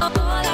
oh, oh,